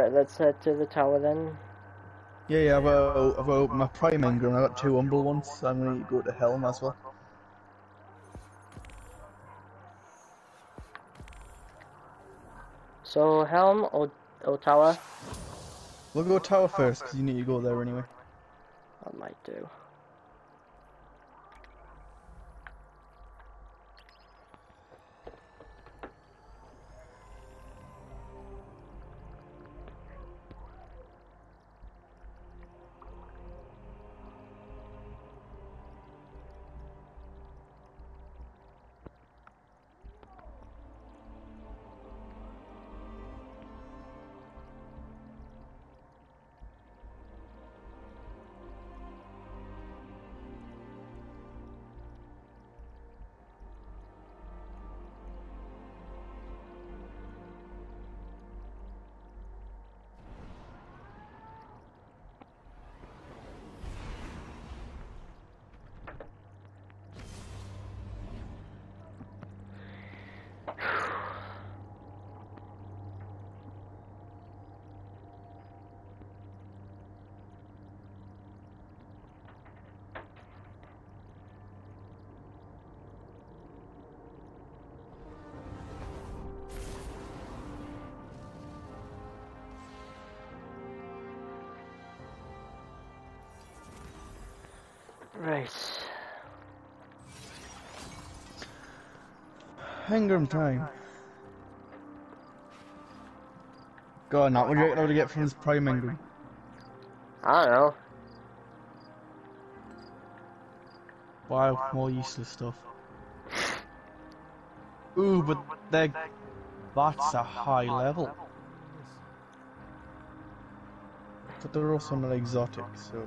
Right, let's head to the tower then. Yeah, yeah, I've, uh, I've opened my Prime Engram, I've got two Umbral ones, so I'm going to go to Helm as well. So, Helm or, or tower? We'll go Tower first, because you need to go there anyway. I might do. Right. Engram time. Go on, Nat, what do you reckon I would get from this Prime Engram? I don't know. Wow, more useless stuff. Ooh, but they're, that's a high level. But they're also not exotic, so...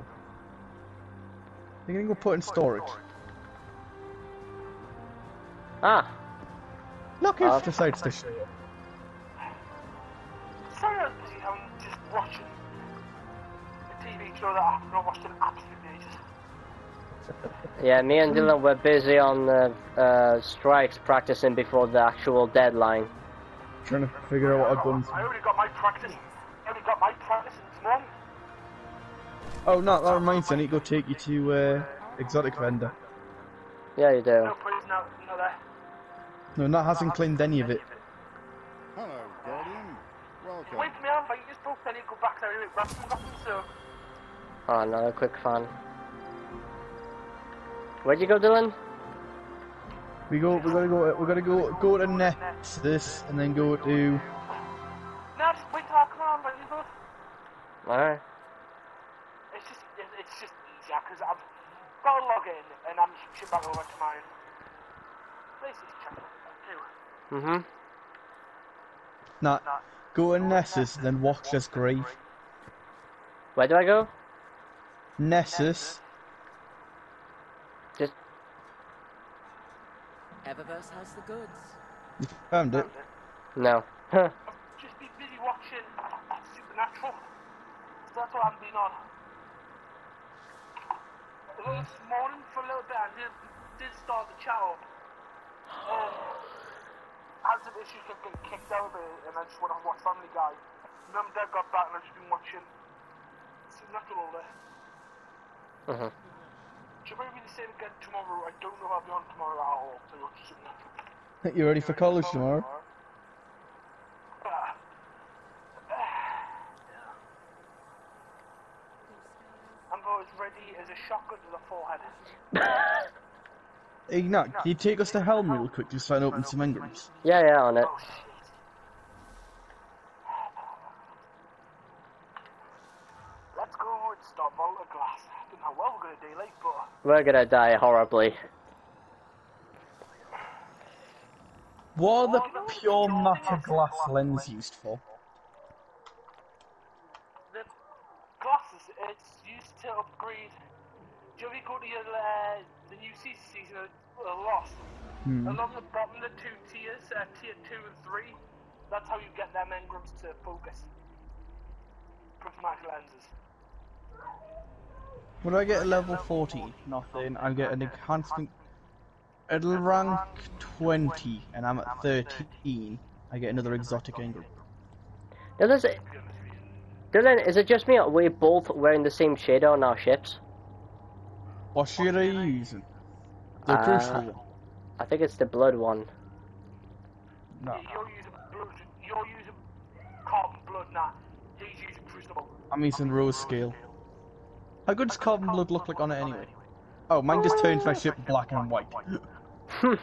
You're gonna go put in storage. Ah, Look Uh, at the side station. Sorry, I was busy. I'm just watching a TV show that I've not watched in absolutely ages. yeah, me and Dylan were busy on uh, uh, strikes practicing before the actual deadline. Trying to figure out what our guns. I already got my practice. Oh, no, that reminds me, I need to go take you to uh, Exotic Vendor. Yeah, you do. No, please, no, no there. No, Nat hasn't claimed any of it. Hello, Guardian. Welcome. Wait for me, I'm fighting this book, then you go back there and grab some weapons, so... Oh, another quick fun. Where'd you go, Dylan? We go, we gotta go, we gotta go, go to this, and then go to... No, just wait till I come on, but you both. Alright. It's just, it, it's just easier, because I've got to log in, and I'm switching back over to mine. This is channel two. Mm-hmm. Nat, go to Nessus, then watch this grave. Where do I go? Nessus, Just Eververse has the goods. you found it. no. I've just been busy watching Supernatural. That's what I've been on. Although this morning for a little bit I did, did start the channel. Um, had some issues kept getting kicked out of it and I just went on watch Family Guy. Mum and Dad got back and I've just been watching Supernatural all day. Mhm. Should probably be the same again tomorrow. I don't know if I'll be on tomorrow at all to watch Supernatural. You ready for college tomorrow? Ah. I'm ready as a shotgun to the forehead. Hey Nat, can you take us to Helm real quick just so I can open some engrams? yeah, yeah, on it. Oh. Let's go and stop Vault of Glass. I don't know how we're gonna do, like, but We're gonna die horribly. What are the pure matter glass lens used for? the glasses, it's used to upgrade. Do you ever go to your, uh, the new season, season of uh, Lost? Hmm. Along the bottom, the two tiers, uh, tier 2 and 3, that's how you get them engrams to focus. Prismatic lenses. What do I get at level 40? Nothing. I get an enhancement. At rank 20, and I'm at 13, I get another exotic engram. Now, there's a, Dylan, is it just me or are we're both wearing the same shader on our ships? What shade are you using? The Uh, crucial one? I think it's the blood one. No. You're using blood. You're using carbon blood now. He's using crucible. I'm using rose scale. How good does carbon blood look like on it anyway? Oh, mine just turns my ship black and white. Changing my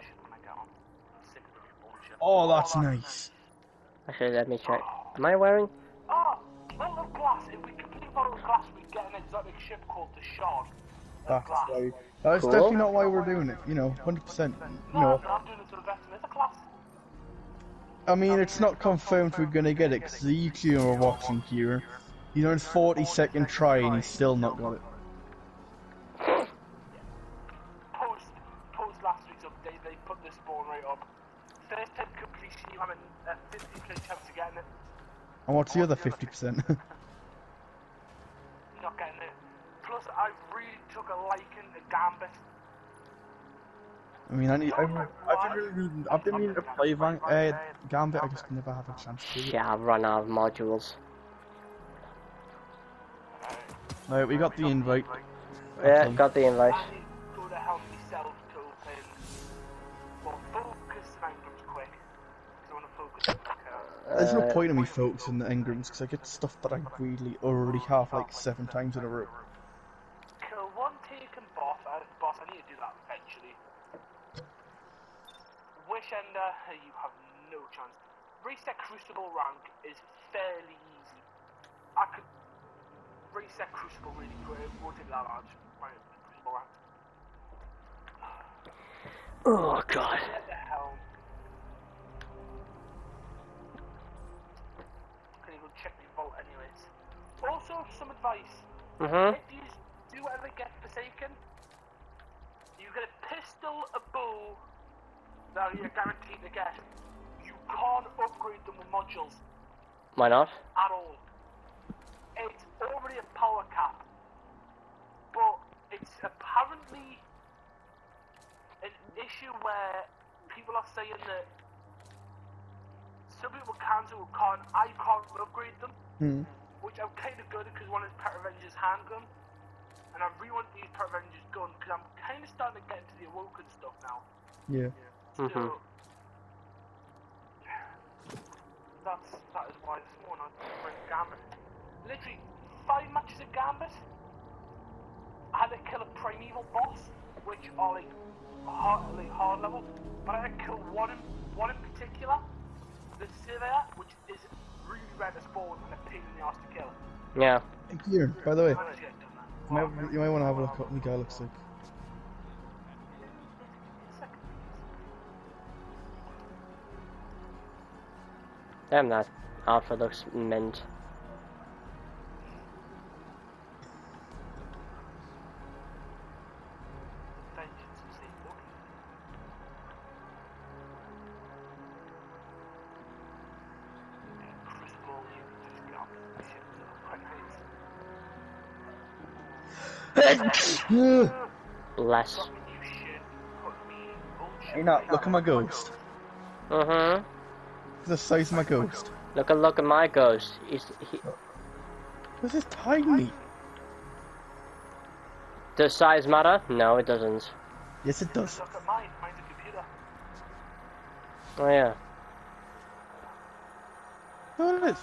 shit I get on. I'm sick of this bullshit. Oh, that's nice. Actually, let me check. Am I wearing? Oh, Vault of Glass. If we complete a Vault of Glass, we get an exotic ship called the Shard. That's glass. why. That's Cool. definitely not why we're doing it. You know, 100%. You No, know, I'm doing it to the best of the class. I mean, it's not confirmed we're gonna get it because the YouTuber we're watching here, he's on 40 second try and he's still not got it. Post, post last week's update, they put the spawn rate up. First time completion, you have a 50% chance of getting it. And what's the other 50%? Not getting it. Plus, I really took a liking to Gambit. I mean, I need, I've, I've been really, I've been meaning to play Van, uh, Gambit, I just never have a chance to. Yeah, I've run out of modules. Right, we got the invite. Yeah, Excellent. got the invite. I need to go to help myself to open. Well, focus items quick. 'cause I want to focus on quicker. There's no Uh, point in me focusing the engrams because I get stuff that I really already have like seven times in a row. Kill one taken boss. Uh, boss, I need to do that eventually. Wish Ender, you have no chance. Reset Crucible rank is fairly easy. I could reset Crucible really quick. Take that large. Right, Crucible rank. Oh god. What the hell? Can you go check the vault anyways? Also, some advice. Mhm. If you do ever get Forsaken, you get a pistol, a bow that you're guaranteed to get. You can't upgrade them with modules Why not? at all. It's already a power cap, but it's apparently an issue where people are saying that some people can, some people can't. I can't upgrade them Hmm. which I'm kind of good because one is Pet Avenger's handgun, and I really want to use Pet Revenge's gun because I'm kind of starting to get into the Awoken stuff now. Yeah. Mhm. So that's that is why this morning I bring Gambit. Literally five matches of Gambit. I had to kill a primeval boss, which are like hard, like hard level, but I had to kill one in one in particular, the Surveyor, which is really rare to spawn and a pain in the ass to kill. Yeah. Hey, Kieran, by the way, I managed to get done that. you might, you might want to have a look at what the guy looks like. Damn that outfit looks mint. Bless. You shit, put me bullshit. Hey, now, look at my ghost. Mhm. The size of my ghost. Look at look at my ghost. He's, he, This is tiny. does size matter? No, it doesn't. Yes, it does. Look at mine, mine's a computer. Oh yeah. No, it is.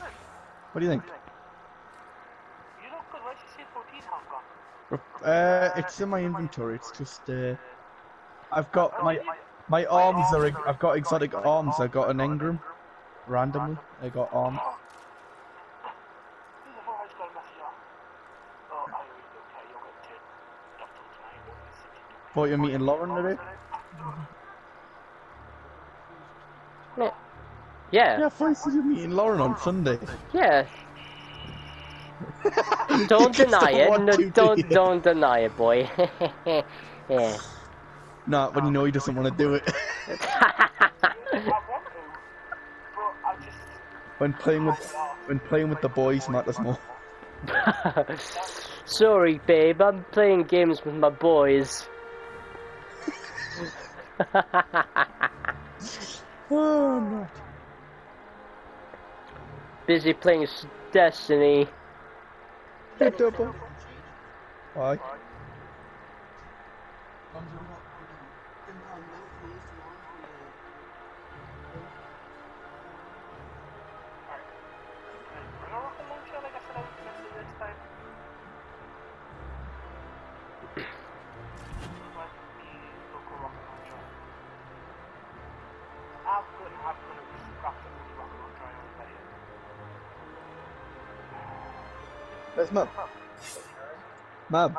What do you think? You look good, where's your C14 hand gone? Uh, it's in my inventory. It's just uh, I've got my my arms are. I've got exotic arms. I got an engram randomly. I got arms. Who the hell has got a message on? Oh, I really don't care, you'll get to not till tonight, won't you? Since you do Thought you're meeting Lauren today. Yeah. Yeah. Yeah, I thought you you're meeting Lauren on Sunday. Yeah. Don't deny it. No, don't do it. don't deny it, boy. yeah. Nah, when you know he doesn't want to do it. I want to, but I just when playing with when playing with the boys matters more. Sorry, babe. I'm playing games with my boys. Oh no. busy playing Destiny. Hey, double. Why? Where's Mum? Mum.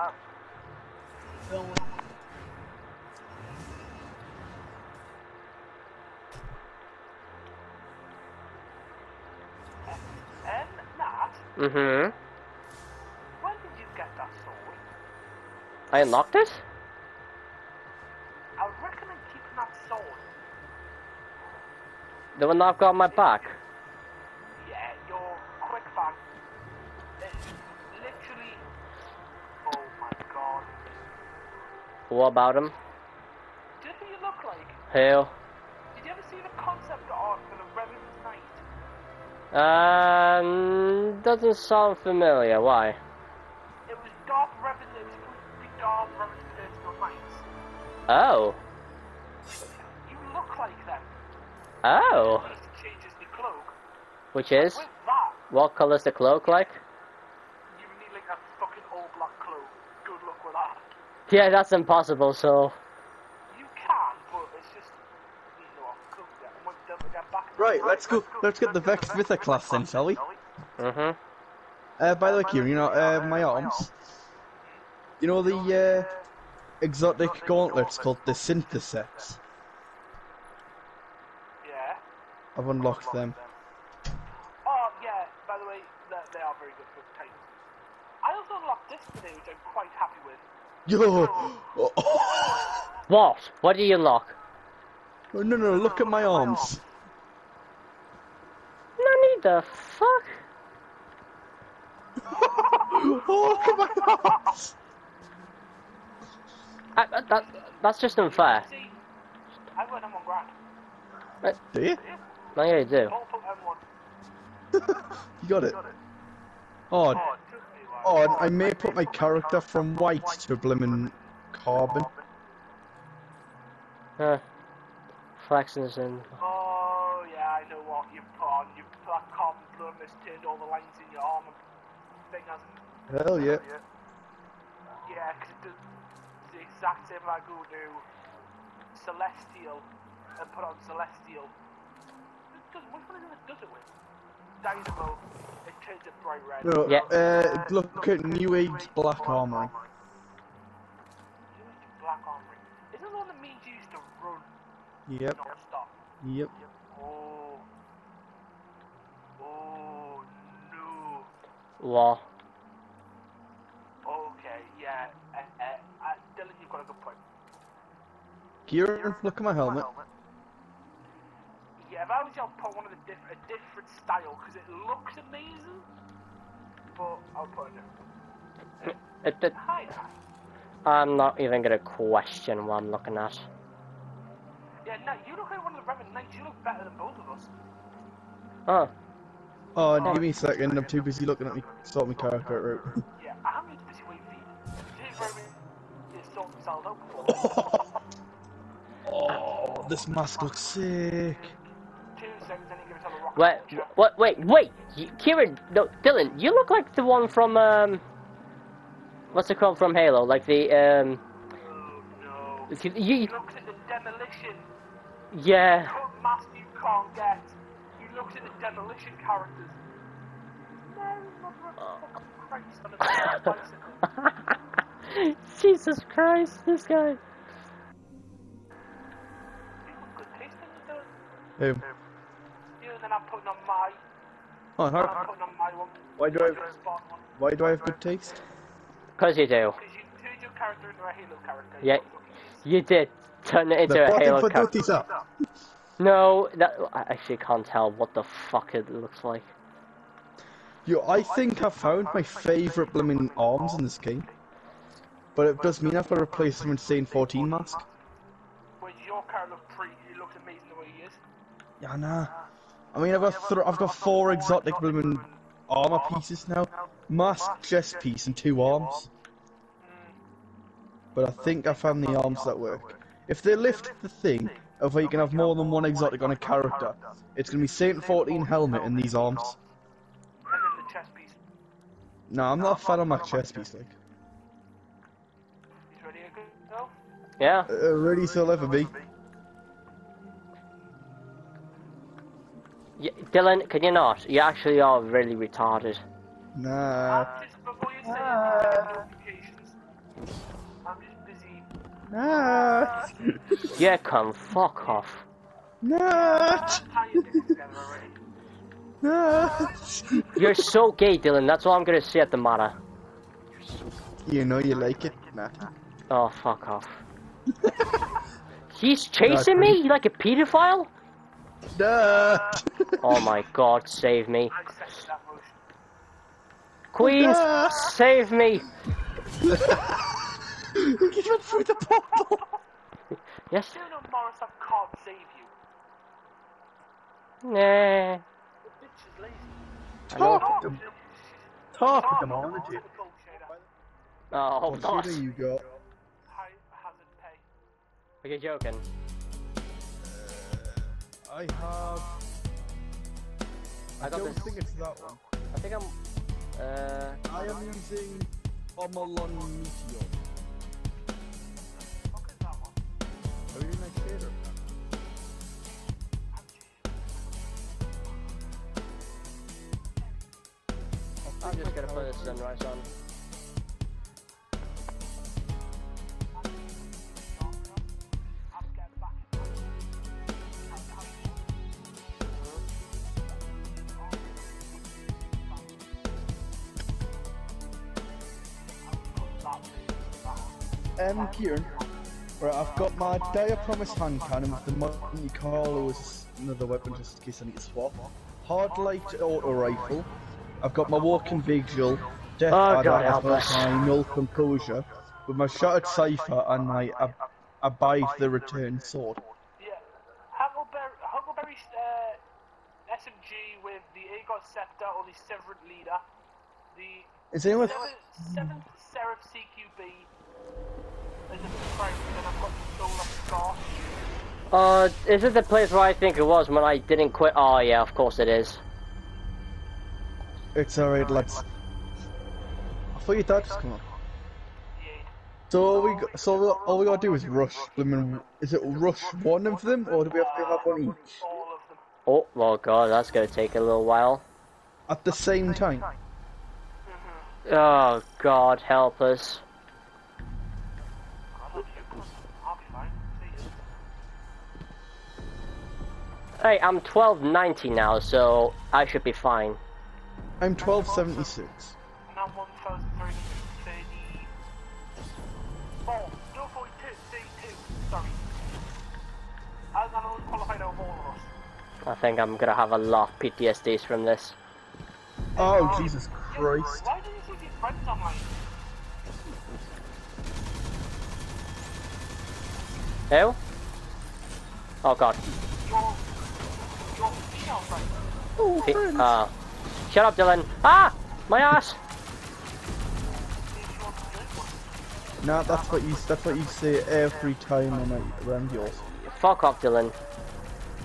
And Nat, Mm-hmm. when did you get that sword? I unlocked it? I recommend keeping that sword. The one I've got on my back. Yeah, your quick fan. It's literally. Oh my god. What about him? Know who look like? Who? Did you ever see the concept art for the Revenant's Night? Um, doesn't sound familiar. Why? It was Darth Revenant, it was supposed to be Darth Revenant's Personal Knights. Oh. You look like them. Oh. He just changes the cloak. Which is? What color's the cloak like? you need like a fucking all black cloak. Good luck with that. Yeah, that's impossible, so... You can, but it's just. You know, cool, yeah, and when they get back. Right, let's go. Let's get the Vex Vither class then, shall we? Mm-hmm. Uh, by the way, Kieran, you know, uh, my arms. You know the uh, exotic gauntlets called the Synthoceps? Yeah. I've unlocked them. Oh, yeah, by the way, they, they are very good for Titans. I also unlocked this today, which I'm quite happy with. Yo! What? What do you unlock? Oh, no, no, look at my arms. Nani the fuck? oh, look at my arms! I, I- that, that's just unfair. See, I got M1 grand. Do you? No, yeah, you do. Multiple M1. You got it. Oh, Oh, it took me a oh, while. and I may put my character from white to blimmin' carbon. Uh, flexes and... Oh, yeah, I know what you've put on. You've put that carbon blue and turned all the lines in your arm and thing hasn't Hell yeah. Yeah, because it does the exact same I go do Celestial and put on Celestial. It does, which one is it that does it with? Dynamo, it turns it bright red. No, Yeah. uh, look at New Age Black Armory. You use Black Armory. Is this one that means you used to run Yep, non-stop? yep. Oh. Oh, no. What? Okay, yeah. Uh, uh, uh, Dylan, you've got a good point. Kieran, look at my helmet. Yeah, if I was you, I'd put one of the diff- a different style because it looks amazing. But I'll put it. It, it, Hi, Nat. I'm not even gonna question what I'm looking at. Yeah, Nat, you look like one of the Reverend Knights. You look better than both of us. Oh, Oh, and give me a second, I'm too busy looking at me, sort my character out. Yeah, I'm just busy waiting for you. Two Reverend is sorting themselves out before. oh, this mask looks sick. Two seconds, then you give yourself a rocket wait, what, wait, wait! You, Kieran, no, Dylan, you look like the one from, um... What's it called from Halo? Like the, um... Oh, no. You, you, looks at the demolition. yeah. Cut mask you can't get. He looks at the demolition characters. No, motherfucking Christ on a bicycle. Jesus Christ, this guy. You then I'm putting on my, Oh, I'm putting on my one. why do I have, Your spot one. why do I have good taste? Cause you do. Because you turned your character into a Halo character. Yeah. You did turn it into The a Halo character. up. No, that I actually can't tell what the fuck it looks like. Yo, I think I found my favourite blooming arms in this game. But it does mean I've got to replace them with Insane 14 mask. When your character looks pretty, he looks amazing the way he is. Yeah, nah. I mean, I've got I've got four exotic blooming armor pieces now, mask, chest piece, and two arms. But I think I found the arms that work. If they lift the thing of where you can have more than one exotic on a character, it's gonna be Saint 14 helmet and these arms. And then the chest piece. No, I'm not a fan of my chest piece, like. Ready to go? Yeah. Uh, ready so ever be. Dylan, can you not? You actually are really retarded. Nah, I'm just, before you say anything. I'm just busy. nah, Yeah, come fuck off. nah, Tie your things together already. nah. You're so gay, Dylan. That's all I'm gonna say at the matter. You know you like it, nah. Oh, fuck off. He's chasing me You like a pedophile? Nah. Oh my god, save me. I second. Queens, save me! you went through the portal. Yes? You know Morris, I can't save you. Nah. The bitch is lazy. Talk No, to them. she's- Talk to them, I not wanted you. the gold. Oh, What not. shooter you got? High hazard pay. Are you joking? I have. I, I got don't this- think it's that one. I think I'm. Uh. I am using Omelon Meteor. That one? Are you doing my shader? I'm just gonna put a sunrise on. Um, Kieran, right, I've got my Dire Promise hand cannon with the Monte Carlo as another weapon just in case I need to swap. Hard light auto rifle. I've got my walking vigil. Death Oh, adder God, as help well us. as my null composure. With my shattered cipher and my Ab- Abide the Return sword. Yeah. Huckleberry, Huckleberry uh, SMG with the Aegon Scepter or the Severed Leader. The Is anyone? seventh, seventh Seraph CQB. As a primary, then I've got the Soul of Scar. Uh, is it the place where I think it was when I didn't quit? Oh, yeah, of course it is. It's alright, lads. I thought your dad just come on. So all we got, so all we gotta do is rush them. And, is it rush one of them, or do we have to have one each All of them. Oh, well, God, that's gonna take a little while. at the same time? Oh, God, help us. Hey, I'm 1290 now, so I should be fine. I'm 1276. And I'm 1,330. Oh, 042, Sorry. I'm the most qualified out of all of us. I think I'm gonna have a lot of PTSDs from this. Oh Jesus Christ! Why did you see these friends online? Who? Oh, God. Your, your female friends. Oh, P- friends. uh, shut up, Dylan. Ah! My ass! These your good ones. Nah, that's what you that's what you say every time when I around yours. Fuck off, Dylan.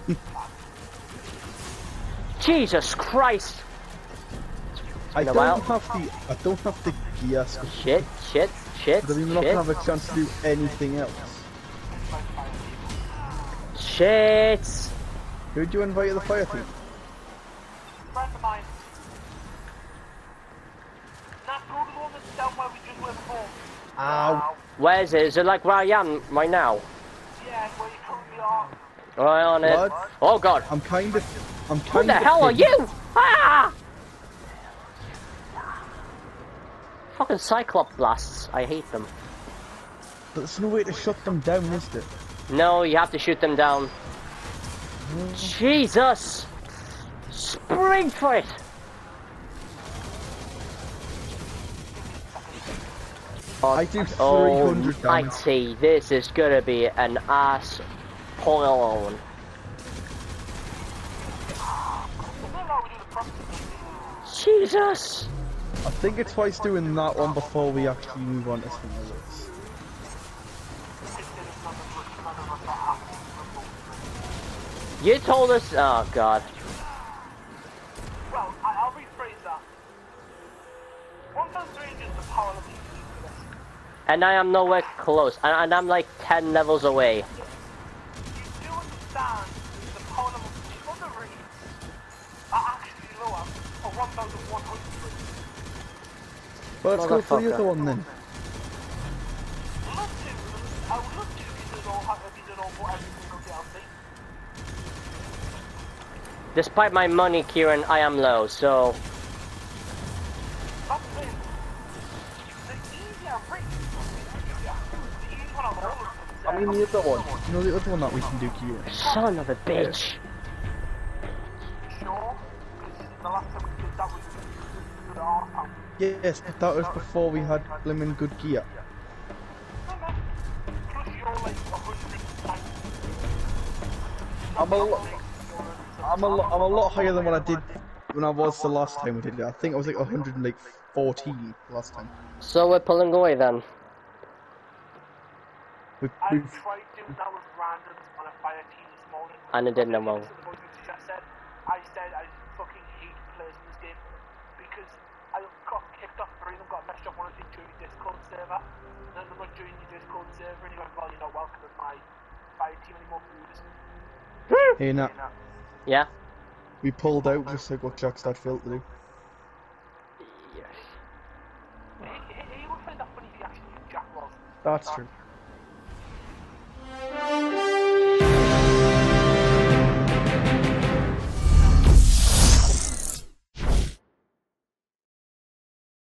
Jesus Christ! I don't while. have the I don't have the gear skill. Shit, shit, shit, But I'm not gonna have a chance to do anything else. shit! Who'd you invite to the fire team? Friend of mine. Not go to the one that's down where we just were before. Ow! Where is it? Is it like where I am right now? Yeah, where you currently are. Right on it. What? Oh god. I'm kind of I'm kind Who the of hell are you? Ah! Fucking Cyclops blasts. I hate them. But there's no way to shut them down, is there? No, you have to shoot them down. Jesus! Spring for it! Oh, I do Oh, 300 I damage. see. This is gonna be an ass pull alone. Jesus! I think it's twice doing that one before we actually move on to something else. Just did it, none of us, none of us are happy with the rules. You told us. Oh God. Well, I, I'll rephrase that. 1,300 is the power level you for this. And I am nowhere close. And, and I'm like ten levels away. You do understand the power level of the other reads are actually lower for 1,100 Well, let's go for the other one then. Despite my money, Kieran, I am low. So That's the thing. The easier the easy one of all of them. I mean the other one. You know the other one that we can do, Kieran? son of a bitch. Sure, because the last time we did that was with the arse pound. Yes, but that was before we had blimmin' good gear. Plus you're like 190. I'm a I'm a lot, I'm a lot higher than what I did when I was the last time we did it. I think I was like 114 last time. So we're pulling away then. We, I we've, tried doing that with randoms on a fire team this morning. And it didn't well. So the boys which I said, I said I fucking hate players in this game because I got kicked off three of them, got messed up one of them joining your Discord server. And then I'm not joining your Discord server and he went, well, you're not welcome in my fire team anymore, Brutus. hey, nah, Yeah. we pulled out just like what Jackstad failed to do. He, he, he would find that funny if he actually knew Jack was. That's true.